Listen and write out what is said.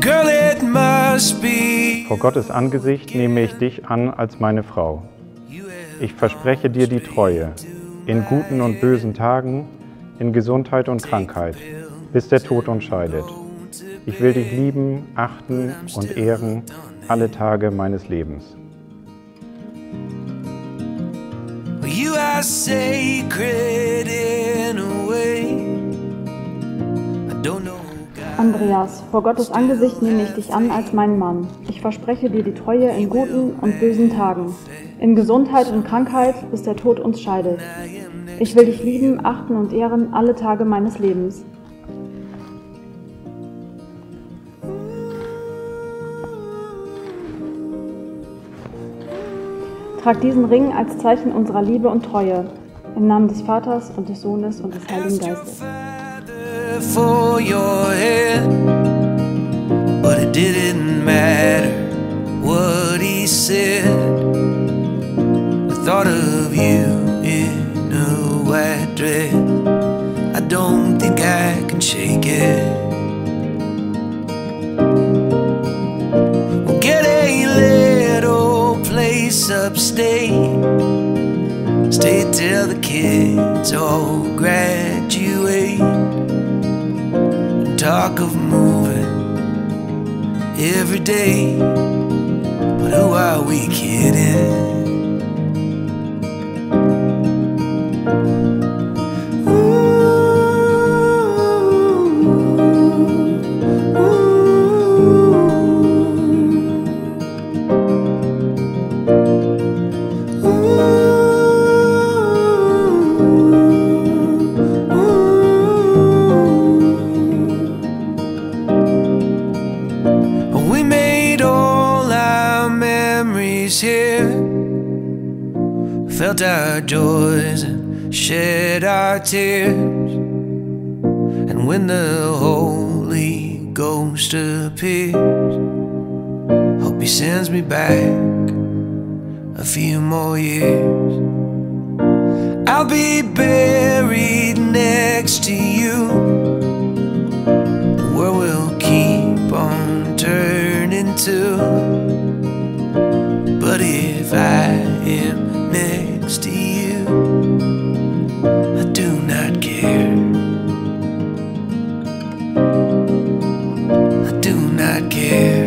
girl, it must be. Vor Gottes Angesicht nehme ich dich an als meine Frau. Ich verspreche dir die Treue, in guten und bösen Tagen, in Gesundheit und Krankheit, bis der Tod uns scheidet. Ich will dich lieben, achten und ehren alle Tage meines Lebens. You are sacred Andreas, vor Gottes Angesicht nehme ich dich an als meinen Mann. Ich verspreche dir die Treue in guten und bösen Tagen, in Gesundheit und Krankheit, bis der Tod uns scheidet. Ich will dich lieben, achten und ehren alle Tage meines Lebens. Trag diesen Ring als Zeichen unserer Liebe und Treue. Im Namen des Vaters und des Sohnes und des Heiligen Geistes. For your head, but it didn't matter what he said. The thought of you in a white dress, I don't think I can shake it. We'll get a little place upstate. Stay till the kids all graduate. Talk of moving every day. But who are we kidding? Memories here. Felt our joys and shed our tears. And when the Holy Ghost appears, hope He sends me back a few more years. I'll be buried next to you. I'd give.